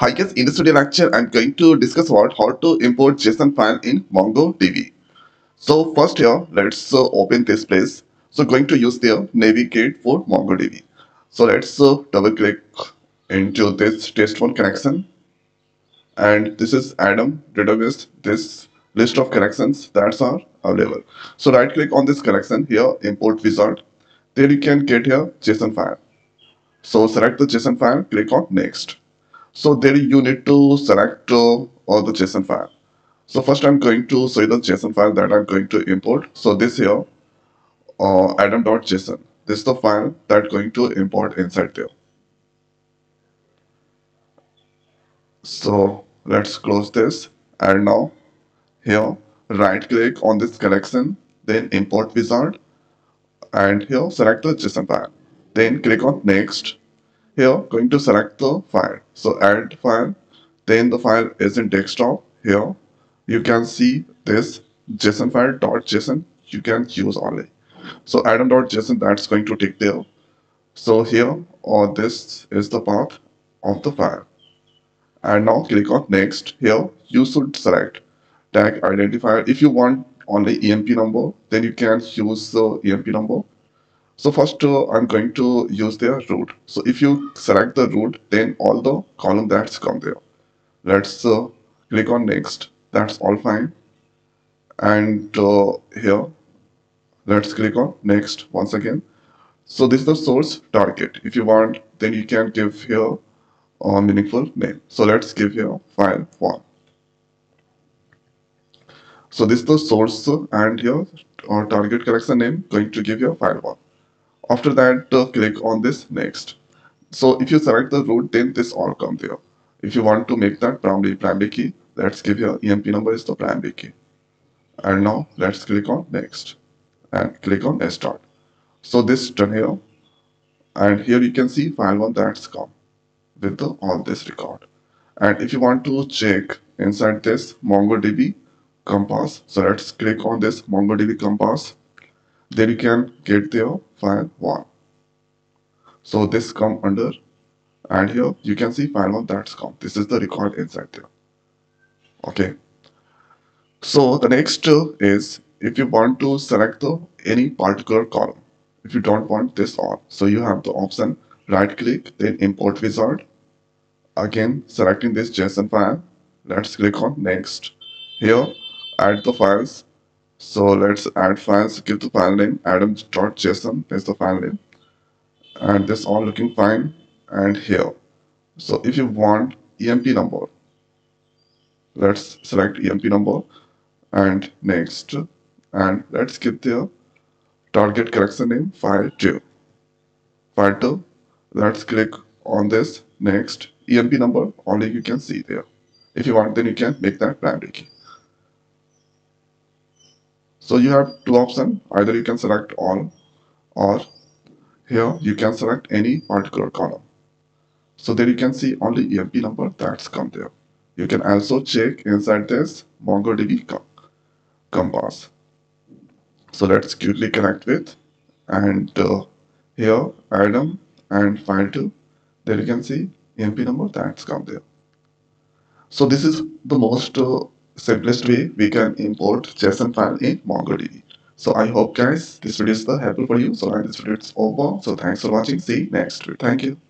Hi guys, in this video lecture, I'm going to discuss about how to import JSON file in MongoDB. So first here, let's uh, open this place. So going to use the Navicat for MongoDB. So let's uh, double click into this test1 connection. And this is Adam database, this list of connections that are available. So right click on this connection here, import wizard. There you can get here JSON file. So select the JSON file, click on next. So there you need to select all the JSON file. So first I'm going to show the JSON file that I'm going to import. So this here, uh, adam.json. This is the file that I'm going to import inside there. So let's close this and now here right click on this collection then import wizard and here select the JSON file. Then click on next here going to select the file. So add file. Then the file is in desktop. Here you can see this json file dot json. You can use only. So adam.json that's going to take there so here or this is the path of the file. And now click on next. Here you should select tag identifier. If you want only emp number then you can use the emp number so first uh, I'm going to use their root. So if you select the root, then all the column that's come there. Let's uh, click on next. That's all fine. And uh, here, let's click on next once again. So this is the source target. If you want, then you can give here a meaningful name. So let's give here file one. So this is the source and here our target collection name going to give you file one. After that, uh, click on this next. So if you select the root, then this all come there. If you want to make that primary, primary key, let's give your EMP number is the primary key. And now let's click on next and click on start. So this done here. And here you can see file one that's come with the, all this record. And if you want to check inside this MongoDB compass, so let's click on this MongoDB compass then you can get their file 1 so this come under and here you can see file 1 that's come. This is the record inside there. Okay. So the next is if you want to select the any particular column if you don't want this all so you have the option right click then import wizard. Again selecting this json file. Let's click on next. Here add the files so let's add files, give the file name adam.json is the file name. And this all looking fine and here. So if you want EMP number, let's select EMP number and next and let's give the target collection name file 2. File 2, let's click on this next EMP number only you can see there. If you want then you can make that primary key. So you have two options. Either you can select all or here you can select any particular column. So there you can see only EMP number that's come there. You can also check inside this MongoDB compass. So let's quickly connect with and uh, here Adam and file 2 there you can see EMP number that's come there. So this is the most uh, simplest way we can import JSON file in MongoDB. So I hope guys this video is helpful for you. So and this video is over. So thanks for watching. See you next video. Thank you.